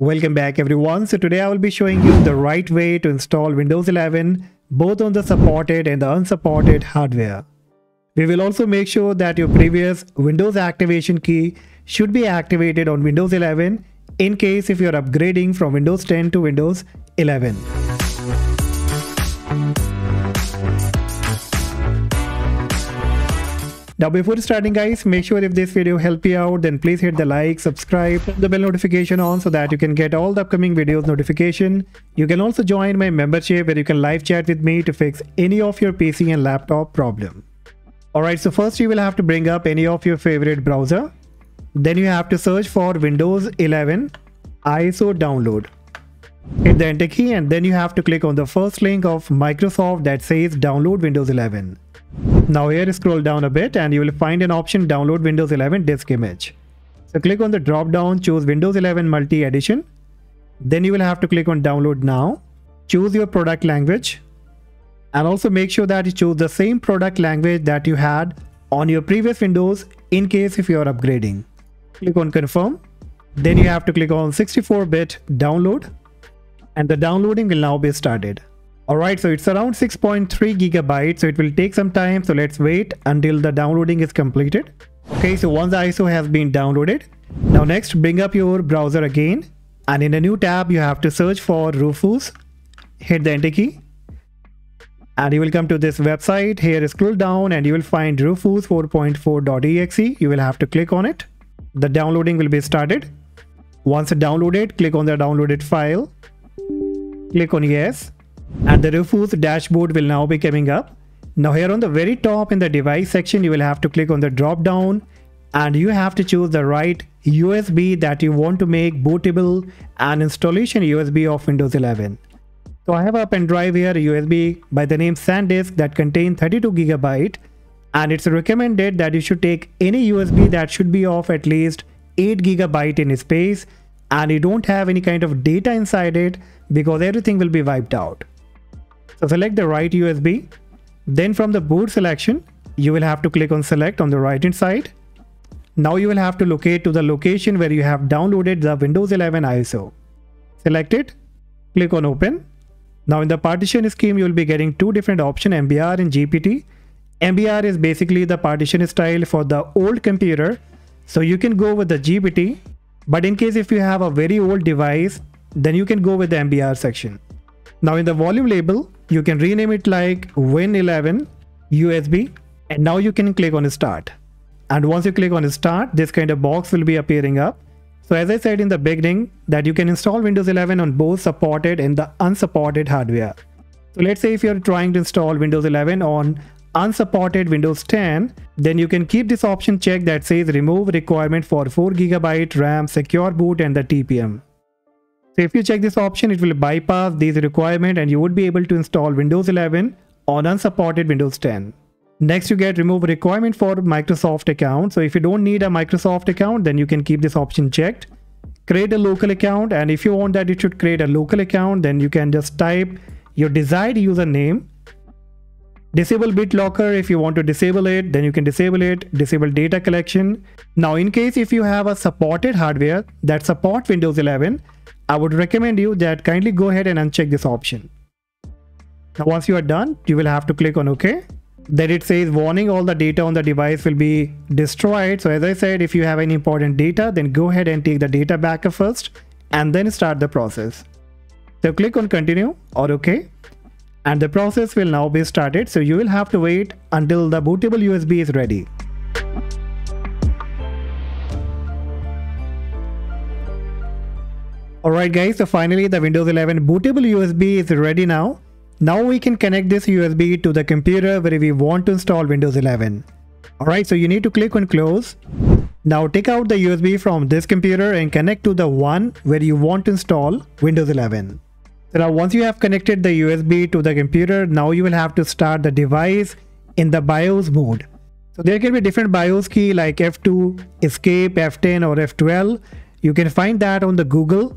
Welcome back everyone. So today I will be showing you the right way to install Windows 11 both on the supported and the unsupported hardware. We will also make sure that your previous Windows activation key should be activated on Windows 11 in case if you're upgrading from Windows 10 to Windows 11. Now before starting guys, make sure if this video helped you out then please hit the like, subscribe, the bell notification on so that you can get all the upcoming videos notification. You can also join my membership where you can live chat with me to fix any of your PC and laptop problem. Alright, so first you will have to bring up any of your favorite browser. Then you have to search for Windows 11 ISO download. Hit the enter key and then you have to click on the first link of Microsoft that says download Windows 11. Now here scroll down a bit and you will find an option download Windows 11 disk image. So click on the drop down, choose Windows 11 multi edition. Then you will have to click on download now. Choose your product language and also make sure that you choose the same product language that you had on your previous Windows in case if you are upgrading. Click on confirm. Then you have to click on 64-bit download and the downloading will now be started. Alright, so it's around 6.3 gigabytes, so it will take some time. So let's wait until the downloading is completed. Okay, so once the ISO has been downloaded, now next bring up your browser again and in a new tab you have to search for Rufus. Hit the enter key and you will come to this website. Here scroll down and you will find Rufus 4.4.exe. You will have to click on it. The downloading will be started. Once downloaded, click on the downloaded file. Click on yes and the Rufus dashboard will now be coming up. Now here on the very top in the device section, you will have to click on the drop down and you have to choose the right USB that you want to make bootable and installation USB of Windows 11. So I have a pen drive here, USB by the name SanDisk that contains 32 gigabyte and it's recommended that you should take any USB that should be of at least 8 gigabyte in space and you don't have any kind of data inside it because everything will be wiped out. So select the right USB. Then from the boot selection, you will have to click on select on the right hand side. Now you will have to locate to the location where you have downloaded the Windows 11 ISO. Select it, click on open. Now in the partition scheme, you will be getting two different options, MBR and GPT. MBR is basically the partition style for the old computer. So you can go with the GPT. But in case if you have a very old device, then you can go with the MBR section. Now in the volume label, you can rename it like Win11 USB and now you can click on start. And once you click on start, this kind of box will be appearing up. So as I said in the beginning that you can install Windows 11 on both supported and the unsupported hardware. So let's say if you're trying to install Windows 11 on unsupported Windows 10, then you can keep this option checked that says remove requirement for 4GB RAM, secure boot and the TPM. So if you check this option, it will bypass these requirements and you would be able to install Windows 11 on unsupported Windows 10. Next, you get remove requirement for Microsoft account. So if you don't need a Microsoft account, then you can keep this option checked. Create a local account. And if you want that it should create a local account, then you can just type your desired username. Disable BitLocker if you want to disable it, then you can disable it. Disable data collection. Now, in case if you have a supported hardware that support Windows 11, I would recommend you that kindly go ahead and uncheck this option. Now once you are done, you will have to click on OK. Then it says warning all the data on the device will be destroyed. So as I said, if you have any important data, then go ahead and take the data backup first and then start the process. So click on continue or OK and the process will now be started. So you will have to wait until the bootable USB is ready. Alright guys, so finally the Windows 11 bootable USB is ready now. Now we can connect this USB to the computer where we want to install Windows 11. Alright, so you need to click on close. Now take out the USB from this computer and connect to the one where you want to install Windows 11. So now once you have connected the USB to the computer, now you will have to start the device in the BIOS mode. So there can be different BIOS key like F2, Escape, F10 or F12. You can find that on the Google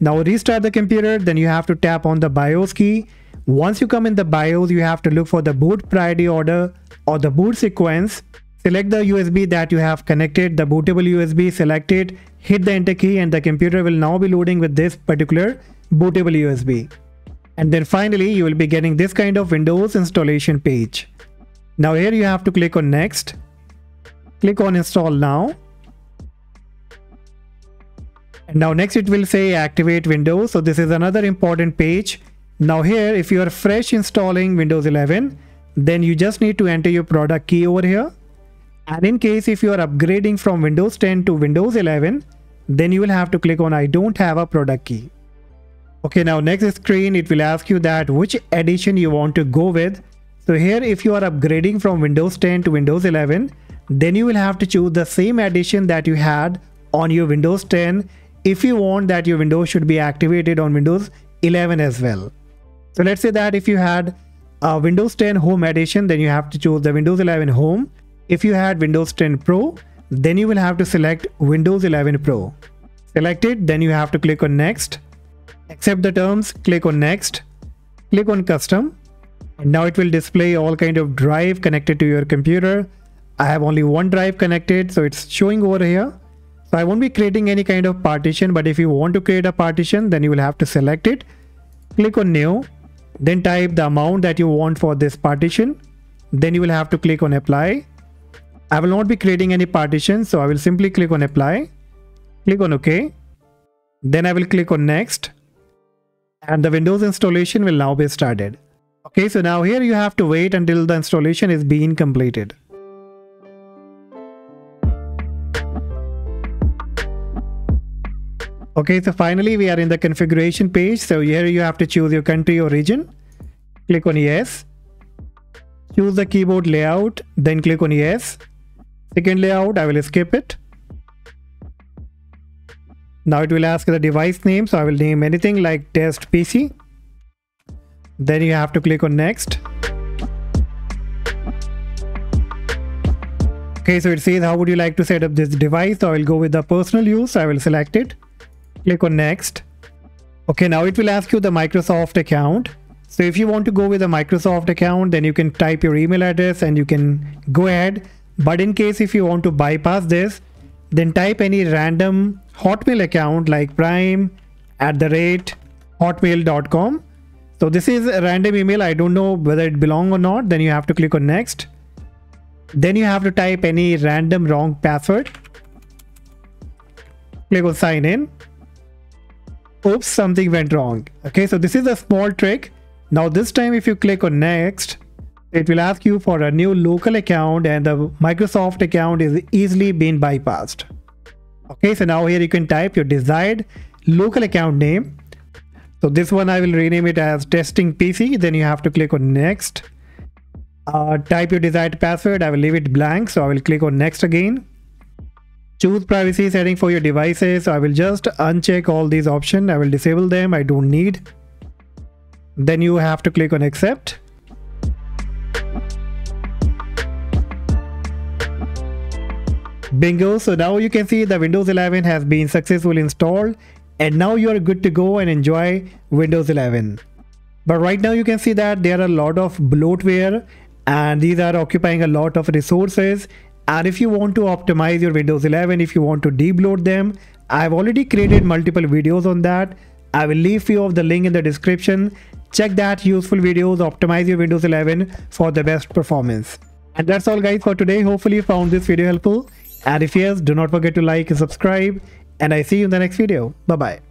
now restart the computer, then you have to tap on the BIOS key. Once you come in the BIOS, you have to look for the boot priority order or the boot sequence. Select the USB that you have connected, the bootable USB, select it, hit the enter key and the computer will now be loading with this particular bootable USB. And then finally, you will be getting this kind of Windows installation page. Now here you have to click on next. Click on install now. And now next it will say activate Windows. So this is another important page. Now here, if you are fresh installing Windows 11, then you just need to enter your product key over here. And in case if you are upgrading from Windows 10 to Windows 11, then you will have to click on I don't have a product key. Okay, now next screen, it will ask you that which edition you want to go with. So here, if you are upgrading from Windows 10 to Windows 11, then you will have to choose the same edition that you had on your Windows 10 if you want that your Windows should be activated on Windows 11 as well. So let's say that if you had a Windows 10 Home Edition, then you have to choose the Windows 11 Home. If you had Windows 10 Pro, then you will have to select Windows 11 Pro. Select it, then you have to click on Next. Accept the terms, click on Next. Click on Custom. And now it will display all kind of drive connected to your computer. I have only one drive connected, so it's showing over here. So I won't be creating any kind of partition, but if you want to create a partition, then you will have to select it. Click on new, then type the amount that you want for this partition. Then you will have to click on apply. I will not be creating any partition, so I will simply click on apply. Click on OK. Then I will click on next. And the Windows installation will now be started. Okay, so now here you have to wait until the installation is being completed. Okay, so finally we are in the configuration page. So here you have to choose your country or region. Click on yes. Choose the keyboard layout, then click on yes. Second layout, I will skip it. Now it will ask the device name. So I will name anything like test PC. Then you have to click on next. Okay, so it says how would you like to set up this device? So I will go with the personal use. I will select it click on next. Okay now it will ask you the microsoft account. So if you want to go with a microsoft account then you can type your email address and you can go ahead. But in case if you want to bypass this then type any random hotmail account like prime at the rate hotmail.com so this is a random email. I don't know whether it belong or not. Then you have to click on next. Then you have to type any random wrong password. Click on sign in oops something went wrong. Okay so this is a small trick. Now this time if you click on next it will ask you for a new local account and the microsoft account is easily being bypassed. Okay so now here you can type your desired local account name. So this one i will rename it as testing pc then you have to click on next. Uh, type your desired password. I will leave it blank so i will click on next again choose privacy setting for your devices. So i will just uncheck all these options. I will disable them. I don't need. Then you have to click on accept. Bingo. So now you can see the windows 11 has been successfully installed and now you are good to go and enjoy windows 11 but right now you can see that there are a lot of bloatware and these are occupying a lot of resources and if you want to optimize your Windows 11, if you want to debloat them, I've already created multiple videos on that. I will leave few of the link in the description. Check that useful videos, optimize your Windows 11 for the best performance. And that's all guys for today. Hopefully you found this video helpful. And if yes, do not forget to like and subscribe. And I see you in the next video. Bye bye.